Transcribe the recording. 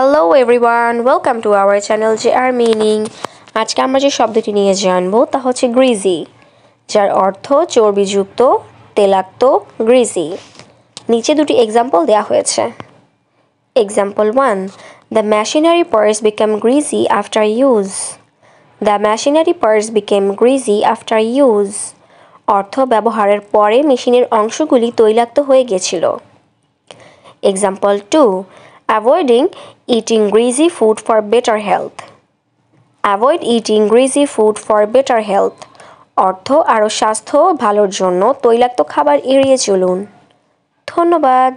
Hello everyone welcome to our channel J R meaning আজকে আমরা যে শব্দটি নিয়ে জানব, তা হচ্ছে গ্রিজি যার অর্থ চর্বিযুক্ত, তেলাক্ত গ্রিজি নিচে দুটি এক্সাম্পল দেওয়া হয়েছে। Example one the machinery parts become greasy after use the machinery parts became greasy after use অর্থ ব্যবহারের পরে মেশিনের অংশগুলি তৈলাক্ত হয়ে গেছিল। Example two avoiding eating greasy food for better health avoid eating greasy food for better health অর্থ আরও স্বাস্থ্য ভালোর জন্য তৈলাক্ত খাবার এড়িয়ে চলুন। ধন্যবাদ।